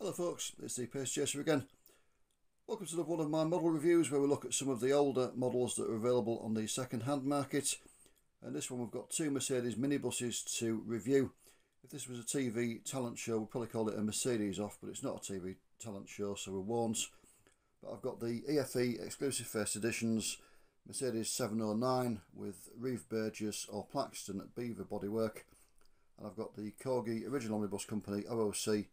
Hello folks, it's the Pacer Chaser again. Welcome to one of my model reviews where we look at some of the older models that are available on the second hand market. And this one we've got two Mercedes minibuses to review. If this was a TV talent show we'd probably call it a Mercedes off but it's not a TV talent show so we won't. But I've got the EFE exclusive first editions Mercedes 709 with Reeve Burgess or Plaxton Beaver bodywork and I've got the Corgi Original Omnibus Company OOC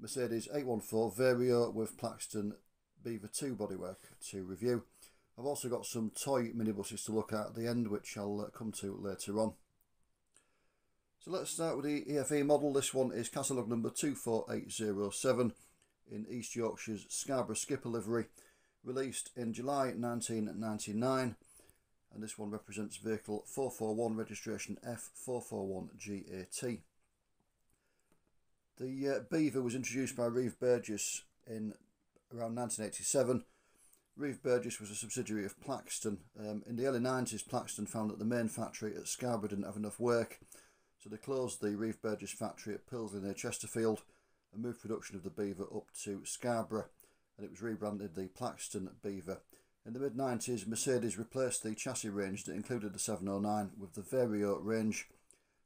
Mercedes 814 Vario with Plaxton Beaver 2 bodywork to review. I've also got some toy minibuses to look at at the end which I'll uh, come to later on. So let's start with the EFE model. This one is catalogue number 24807 in East Yorkshire's Scarborough Skipper livery, released in July 1999 and this one represents vehicle 441 registration F441GAT. The uh, Beaver was introduced by Reeve Burgess in around 1987. Reeve Burgess was a subsidiary of Plaxton. Um, in the early 90s, Plaxton found that the main factory at Scarborough didn't have enough work, so they closed the Reeve Burgess factory at Pilsley near Chesterfield and moved production of the Beaver up to Scarborough, and it was rebranded the Plaxton Beaver. In the mid 90s, Mercedes replaced the chassis range that included the 709 with the Vario range,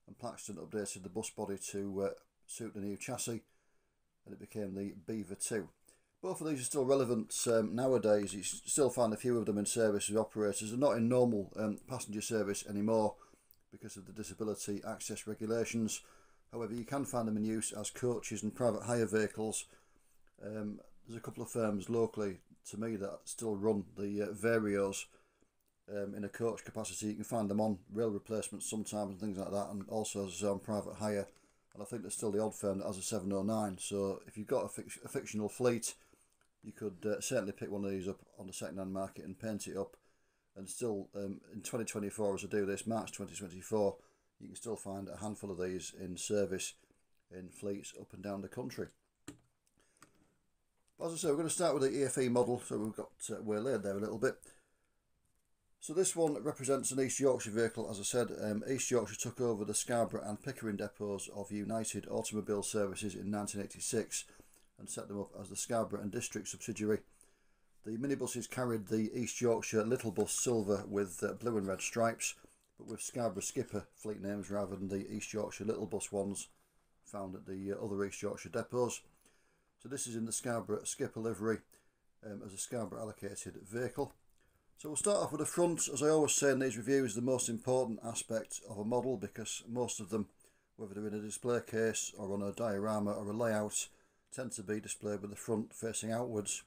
and Plaxton updated the bus body to uh, suit the new chassis and it became the Beaver 2. Both of these are still relevant um, nowadays. You still find a few of them in service with operators. They're not in normal um, passenger service anymore because of the disability access regulations. However, you can find them in use as coaches and private hire vehicles. Um, there's a couple of firms locally to me that still run the uh, Varios um, in a coach capacity. You can find them on rail replacements sometimes and things like that, and also as on private hire and I think there's still the odd firm that has a 709. So if you've got a, a fictional fleet, you could uh, certainly pick one of these up on the second-hand market and paint it up. And still, um, in 2024, as I do this, March 2024, you can still find a handful of these in service in fleets up and down the country. As I say, we're going to start with the EFE model, so we've got uh, waylaid there a little bit. So this one represents an East Yorkshire vehicle. As I said, um, East Yorkshire took over the Scarborough and Pickering depots of United Automobile Services in 1986 and set them up as the Scarborough and District subsidiary. The minibuses carried the East Yorkshire Little Bus Silver with uh, blue and red stripes, but with Scarborough Skipper fleet names rather than the East Yorkshire Little Bus ones found at the uh, other East Yorkshire depots. So this is in the Scarborough Skipper livery um, as a Scarborough allocated vehicle. So we'll start off with the front. As I always say in these reviews, the most important aspect of a model because most of them, whether they're in a display case or on a diorama or a layout, tend to be displayed with the front facing outwards.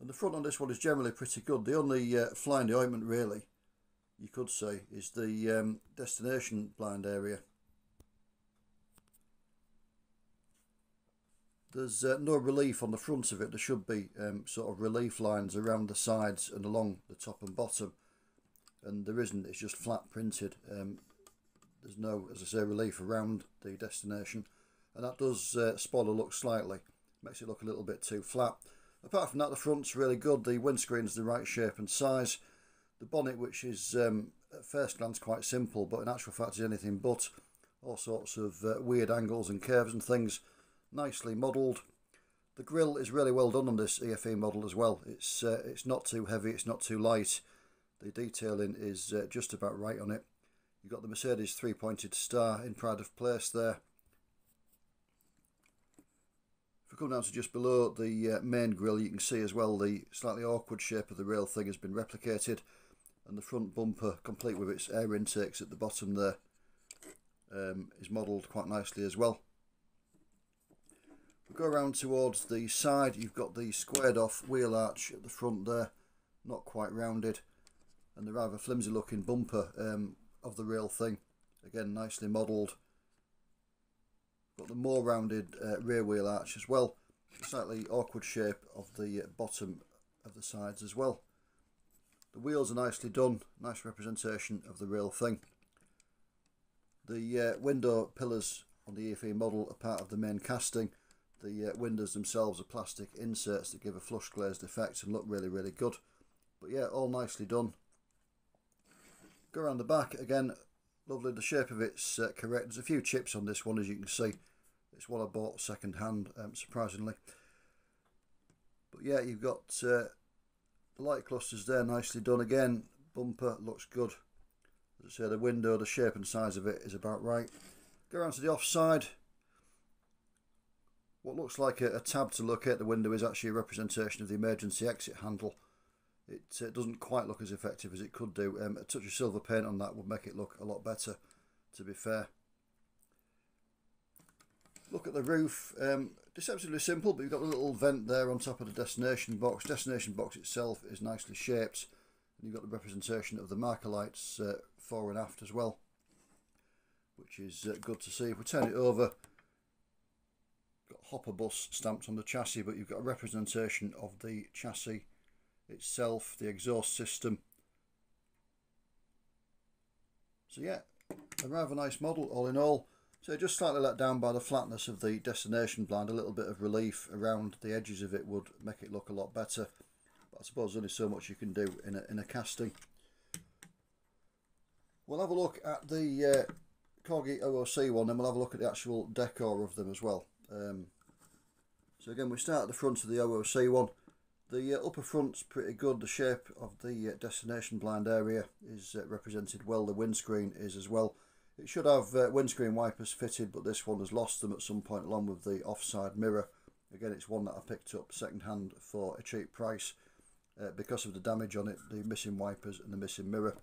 And the front on this one is generally pretty good. The only uh, fly in the ointment really, you could say, is the um, destination blind area. There's uh, no relief on the front of it. There should be um, sort of relief lines around the sides and along the top and bottom. And there isn't, it's just flat printed. Um, there's no, as I say, relief around the destination. And that does uh, spoil the look slightly. Makes it look a little bit too flat. Apart from that, the front's really good. The windscreen's the right shape and size. The bonnet, which is um, at first glance quite simple, but in actual fact is anything but. All sorts of uh, weird angles and curves and things nicely modelled. The grill is really well done on this EFE model as well. It's uh, it's not too heavy, it's not too light. The detailing is uh, just about right on it. You've got the Mercedes three-pointed star in pride of place there. If we come down to just below the uh, main grille, you can see as well the slightly awkward shape of the rail thing has been replicated. And the front bumper, complete with its air intakes at the bottom there, um, is modelled quite nicely as well. Go around towards the side, you've got the squared off wheel arch at the front there, not quite rounded, and the rather flimsy looking bumper um, of the real thing, again nicely modelled. Got the more rounded uh, rear wheel arch as well, slightly awkward shape of the bottom of the sides as well. The wheels are nicely done, nice representation of the real thing. The uh, window pillars on the EFE model are part of the main casting the uh, windows themselves are plastic inserts that give a flush glazed effect and look really, really good. But yeah, all nicely done. Go around the back again, lovely. The shape of it's uh, correct. There's a few chips on this one, as you can see. It's one I bought second hand, um, surprisingly. But yeah, you've got uh, the light clusters there, nicely done again. Bumper looks good. As I say, the window, the shape and size of it is about right. Go around to the offside. What looks like a, a tab to look at the window is actually a representation of the emergency exit handle. It uh, doesn't quite look as effective as it could do. Um, a touch of silver paint on that would make it look a lot better, to be fair. Look at the roof. Um, deceptively simple, but you've got a little vent there on top of the destination box. Destination box itself is nicely shaped. And you've got the representation of the marker lights uh, fore and aft as well, which is uh, good to see. If we turn it over, hopper bus stamped on the chassis, but you've got a representation of the chassis itself, the exhaust system. So yeah, a rather nice model all in all. So just slightly let down by the flatness of the destination blind, a little bit of relief around the edges of it would make it look a lot better. But I suppose there's only so much you can do in a, in a casting. We'll have a look at the uh, Corgi OOC one, then we'll have a look at the actual decor of them as well. Um, so again, we start at the front of the OOC one. The uh, upper front's pretty good. The shape of the uh, destination blind area is uh, represented well. The windscreen is as well. It should have uh, windscreen wipers fitted, but this one has lost them at some point along with the offside mirror. Again, it's one that I picked up second hand for a cheap price uh, because of the damage on it, the missing wipers and the missing mirror.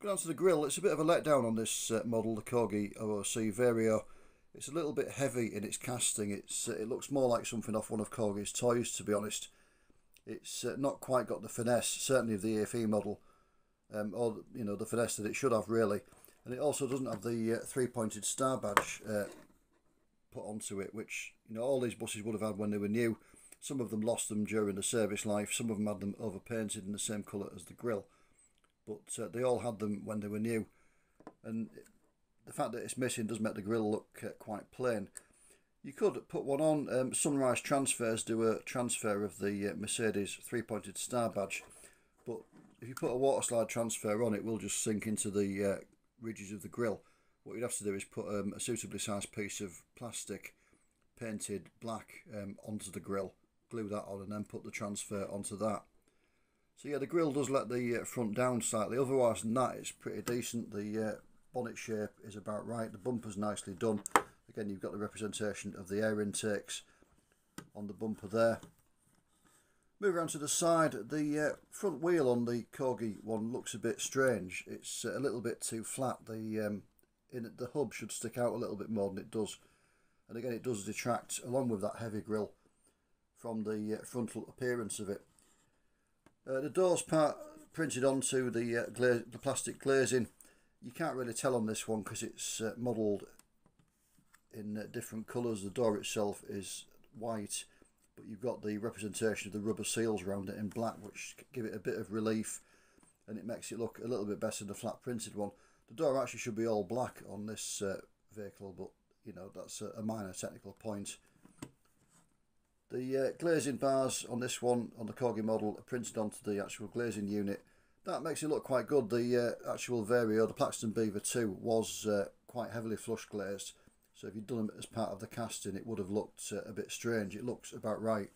Going on to the grille, it's a bit of a letdown on this uh, model, the Corgi OOC Vario. It's a little bit heavy in its casting. It's uh, It looks more like something off one of Corgi's toys, to be honest. It's uh, not quite got the finesse, certainly of the EFE model, um, or you know the finesse that it should have, really. And it also doesn't have the uh, three-pointed star badge uh, put onto it, which you know all these buses would have had when they were new. Some of them lost them during the service life. Some of them had them overpainted in the same colour as the grille, but uh, they all had them when they were new. And the fact that it's missing does make the grille look uh, quite plain. You could put one on. Um, Sunrise Transfers do a transfer of the uh, Mercedes three-pointed star badge, but if you put a water slide transfer on, it will just sink into the uh, ridges of the grille. What you'd have to do is put um, a suitably sized piece of plastic painted black um, onto the grille, glue that on, and then put the transfer onto that. So yeah, the grille does let the uh, front down slightly. Otherwise than that, it's pretty decent. The uh, bonnet shape is about right. The bumper's nicely done. Again, you've got the representation of the air intakes on the bumper there. Move around to the side. The uh, front wheel on the Corgi one looks a bit strange. It's uh, a little bit too flat. The um, in the hub should stick out a little bit more than it does. And again, it does detract, along with that heavy grille, from the uh, frontal appearance of it. Uh, the doors part printed onto the, uh, the plastic glazing you can't really tell on this one because it's uh, modelled in uh, different colours. The door itself is white, but you've got the representation of the rubber seals around it in black, which give it a bit of relief and it makes it look a little bit better than the flat printed one. The door actually should be all black on this uh, vehicle, but you know that's a, a minor technical point. The uh, glazing bars on this one, on the Corgi model, are printed onto the actual glazing unit that makes it look quite good. The uh, actual Vario, the Plaxton Beaver 2, was uh, quite heavily flush glazed. So if you'd done it as part of the casting, it would have looked uh, a bit strange. It looks about right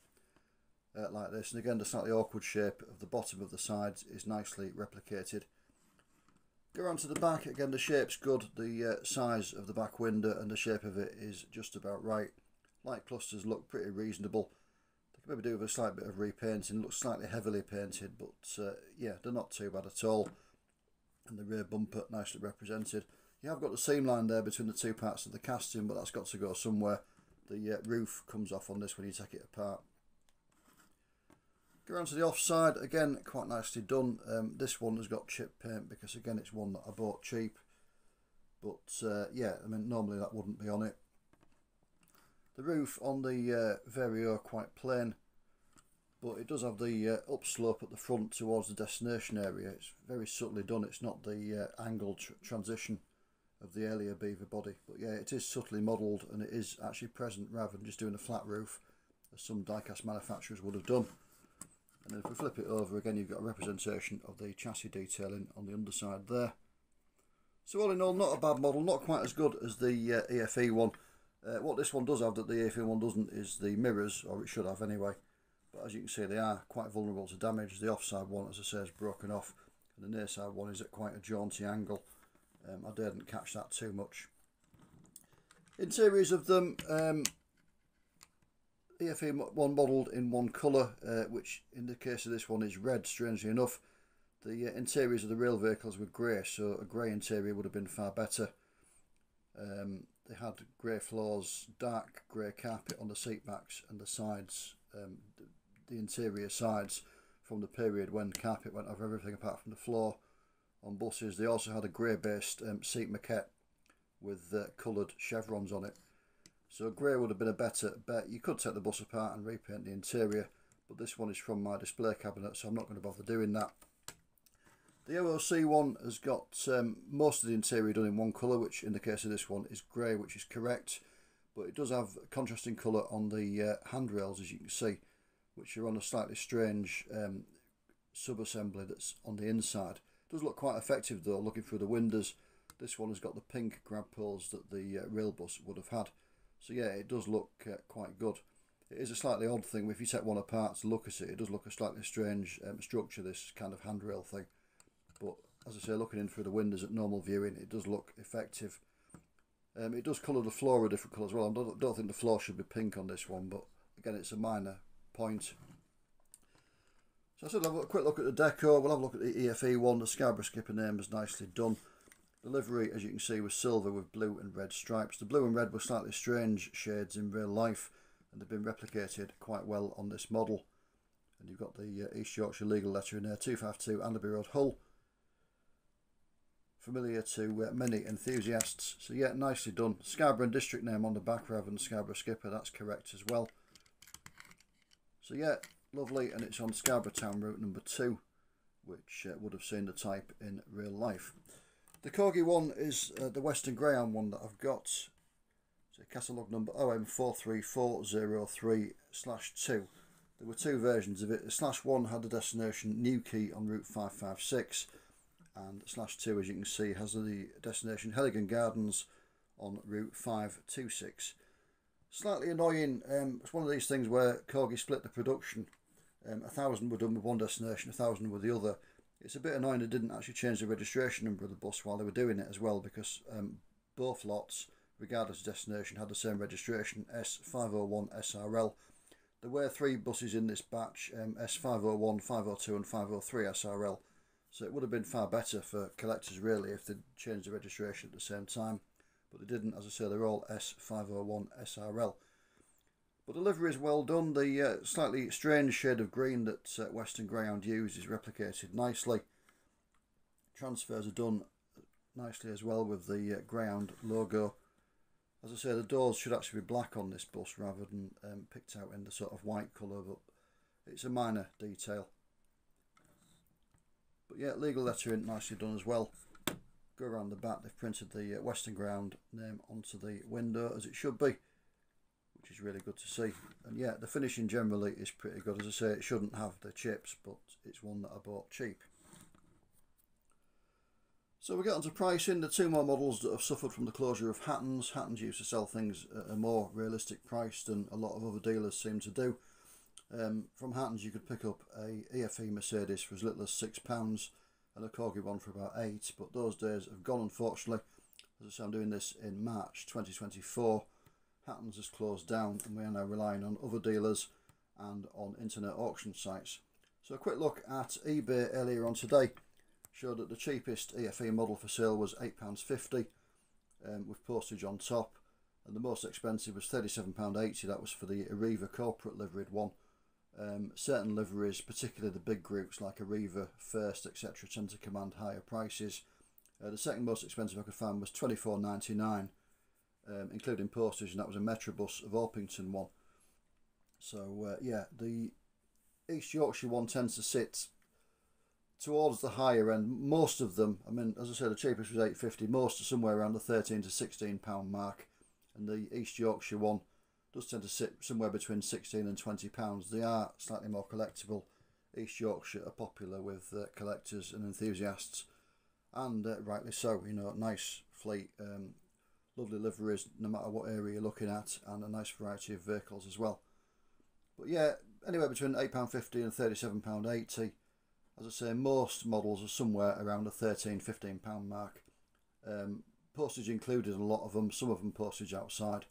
uh, like this. And again, the slightly awkward shape of the bottom of the sides is nicely replicated. Go on to the back. Again, the shape's good. The uh, size of the back window and the shape of it is just about right. Light clusters look pretty reasonable maybe do with a slight bit of repainting. Looks slightly heavily painted, but uh, yeah, they're not too bad at all. And the rear bumper nicely represented. You have got the seam line there between the two parts of the casting, but that's got to go somewhere. The uh, roof comes off on this when you take it apart. Go around to the offside, again, quite nicely done. Um, this one has got chip paint because, again, it's one that I bought cheap. But, uh, yeah, I mean, normally that wouldn't be on it. The roof on the uh, Vario are quite plain, but it does have the uh, upslope at the front towards the destination area. It's very subtly done. It's not the uh, angled tr transition of the earlier Beaver body. But yeah, it is subtly modelled and it is actually present rather than just doing a flat roof, as some diecast manufacturers would have done. And if we flip it over again, you've got a representation of the chassis detailing on the underside there. So all in all, not a bad model, not quite as good as the uh, EFE one, Uh, what this one does have that the EFE one doesn't is the mirrors, or it should have anyway. But as you can see, they are quite vulnerable to damage. The offside one, as I say, is broken off, and the near side one is at quite a jaunty angle. Um, I didn't catch that too much. Interiors of them, um, EFE one modelled in one colour, uh, which in the case of this one is red, strangely enough. The uh, interiors of the real vehicles were grey, so a grey interior would have been far better. Um, they had grey floors, dark grey carpet on the seat backs and the sides, um, the, interior sides from the period when carpet went over everything apart from the floor on buses. They also had a grey based um, seat moquette with uh, coloured chevrons on it. So grey would have been a better bet. You could take the bus apart and repaint the interior, but this one is from my display cabinet, so I'm not going to bother doing that. The OOC one has got um, most of the interior done in one colour, which in the case of this one is grey, which is correct. But it does have contrasting colour on the uh, handrails, as you can see, which are on a slightly strange um, sub-assembly that's on the inside. It does look quite effective though, looking through the windows. This one has got the pink grab poles that the uh, rail bus would have had. So yeah, it does look uh, quite good. It is a slightly odd thing, if you take one apart to look at it, it does look a slightly strange um, structure, this kind of handrail thing but as I say looking in through the windows at normal viewing it does look effective. Um, it does colour the floor a different colour as well. I don't, don't think the floor should be pink on this one but again it's a minor point. So I said have a quick look at the deco. We'll have a look at the EFE one. The Scarborough skipper name is nicely done. The livery as you can see was silver with blue and red stripes. The blue and red were slightly strange shades in real life and they've been replicated quite well on this model. And you've got the uh, East Yorkshire legal letter in there 252 Anlaby Road Hull familiar to uh, many enthusiasts. So yeah, nicely done. Scarborough district name on the back rather than Scarborough Skipper, that's correct as well. So yeah, lovely, and it's on Scarborough Town Route number 2, which uh, would have seen the type in real life. The Corgi one is uh, the Western Greyhound one that I've got. So catalogue number OM43403 slash 2. There were two versions of it. The slash 1 had the destination Newquay on Route 556 and slash 2 as you can see has the destination Heligan Gardens on Route 526. Slightly annoying, um, it's one of these things where Corgi split the production. Um, a thousand were done with one destination, a thousand with the other. It's a bit annoying they didn't actually change the registration number of the bus while they were doing it as well because um, both lots, regardless of destination, had the same registration, S501 SRL. There were three buses in this batch, um, S501, 502 and 503 SRL. So it would have been far better for collectors really if they'd changed the registration at the same time. But they didn't, as I say, they're all S501 SRL. But the livery is well done. The uh, slightly strange shade of green that uh, Western Greyhound used is replicated nicely. Transfers are done nicely as well with the uh, Greyhound logo. As I say, the doors should actually be black on this bus rather than um, picked out in the sort of white colour, but it's a minor detail. But yeah, legal lettering nicely done as well. Go around the back, they've printed the uh, Western Greyhound name onto the window as it should be, which is really good to see. And yeah, the finishing generally is pretty good. As I say, it shouldn't have the chips, but it's one that I bought cheap. So we get on to pricing. The two more models that have suffered from the closure of Hattons. Hattons used to sell things at a more realistic price than a lot of other dealers seem to do. Um, from Hattons you could pick up a EFE Mercedes for as little as £6 and a Corgi one for about 8 but those days have gone unfortunately. As I say I'm doing this in March 2024. Hattons has closed down and we are now relying on other dealers and on internet auction sites. So a quick look at eBay earlier on today showed that the cheapest EFE model for sale was £8.50 um, with postage on top and the most expensive was £37.80 that was for the Arriva corporate liveried one um, certain liveries, particularly the big groups like Arriva, First, etc., tend to command higher prices. Uh, the second most expensive I could find was twenty four ninety nine, um, including postage, and that was a Metrobus of Orpington one. So uh, yeah, the East Yorkshire one tends to sit towards the higher end. Most of them, I mean, as I said, the cheapest was eight fifty. Most are somewhere around the thirteen to sixteen pound mark, and the East Yorkshire one does tend to sit somewhere between 16 and 20 pounds. They are slightly more collectible. East Yorkshire are popular with uh, collectors and enthusiasts, and uh, rightly so. You know, nice fleet, um, lovely liveries no matter what area you're looking at and a nice variety of vehicles as well. But yeah, anywhere between £8.50 and £37.80. As I say, most models are somewhere around the £13, £15 mark. Um, postage included a lot of them, some of them postage outside.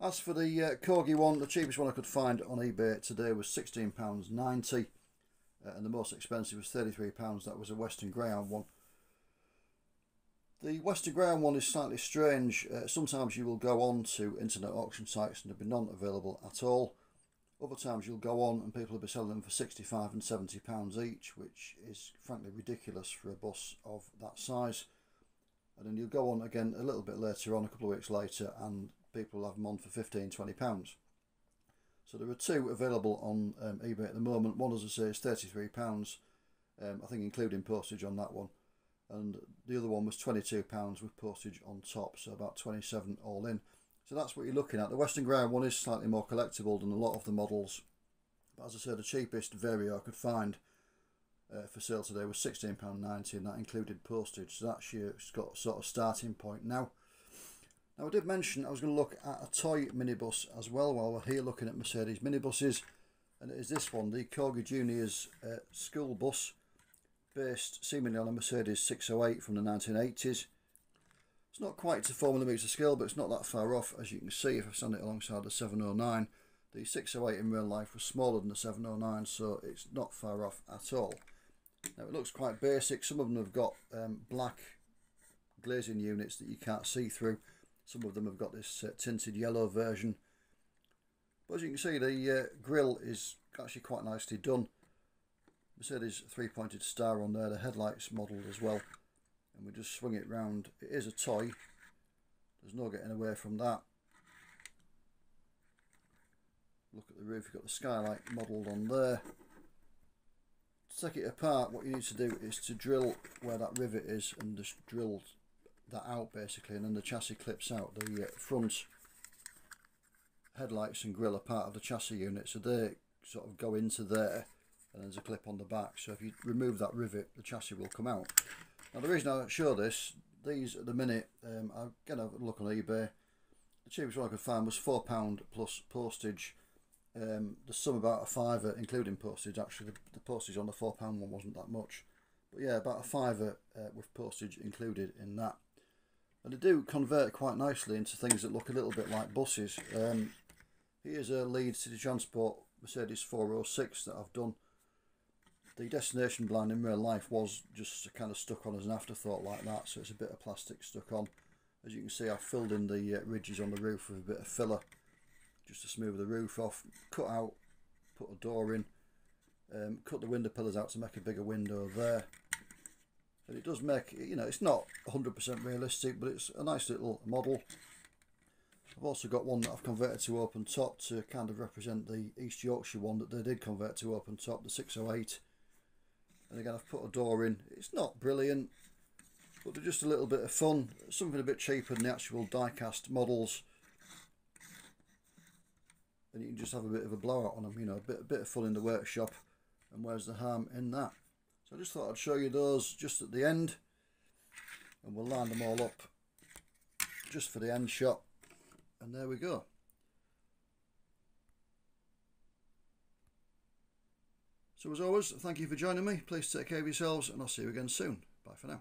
As for the uh, Corgi one, the cheapest one I could find on eBay today was £16.90 uh, and the most expensive was £33. That was a Western Greyhound one. The Western Greyhound one is slightly strange. Uh, sometimes you will go on to internet auction sites and they'll be none available at all. Other times you'll go on and people will be selling them for 65 and 70 pounds each, which is frankly ridiculous for a bus of that size. And then you'll go on again a little bit later on, a couple of weeks later, and people have them on for 15, 20 pounds. So there are two available on um, eBay at the moment. One, as I say, is 33 pounds, um, I think including postage on that one. And the other one was 22 pounds with postage on top, so about 27 all in. So that's what you're looking at. The Western Greyhound one is slightly more collectible than a lot of the models. But as I said, the cheapest Vario I could find uh, for sale today was £16.90 and that included postage. So that's your got sort of starting point now. Now I did mention I was going to look at a toy minibus as well while we're here looking at Mercedes minibuses. And it is this one, the Corgi Juniors uh, school bus, based seemingly on a Mercedes 608 from the 1980s. It's not quite to 4 millimetre scale, but it's not that far off, as you can see if I stand it alongside the 709. The 608 in real life was smaller than the 709, so it's not far off at all. Now it looks quite basic. Some of them have got um, black glazing units that you can't see through. Some of them have got this uh, tinted yellow version. But as you can see, the uh, grille is actually quite nicely done. Mercedes three-pointed star on there. The headlights modelled as well and we just swing it round. It is a toy. There's no getting away from that. Look at the roof, you've got the skylight modelled on there. To take it apart, what you need to do is to drill where that rivet is and just drill that out basically and then the chassis clips out. The uh, front headlights and grille are part of the chassis unit so they sort of go into there and there's a clip on the back so if you remove that rivet the chassis will come out. Now the reason I show this, these at the minute, um, I'm to look on eBay. The cheapest one I could find was £4 plus postage. Um, there's some about a fiver, including postage. Actually, the, the postage on the £4 one wasn't that much. But yeah, about a fiver uh, with postage included in that. And they do convert quite nicely into things that look a little bit like buses. Um, here's a Leeds City Transport Mercedes 406 that I've done. The destination blind in real life was just kind of stuck on as an afterthought like that so it's a bit of plastic stuck on. As you can see I've filled in the uh, ridges on the roof with a bit of filler just to smooth the roof off. Cut out put a door in. Um, cut the window pillars out to make a bigger window there and it does make you know it's not 100% realistic but it's a nice little model. I've also got one that I've converted to open top to kind of represent the East Yorkshire one that they did convert to open top the 608 and again I've put a door in. It's not brilliant but they're just a little bit of fun. Something a bit cheaper than the actual die-cast models. And you can just have a bit of a blowout on them you know a bit, a bit of fun in the workshop. And where's the harm in that so I just thought I'd show you those just at the end and we'll line them all up just for the end shot and there we go So as always, thank you for joining me. Please take care of yourselves and I'll see you again soon. Bye for now.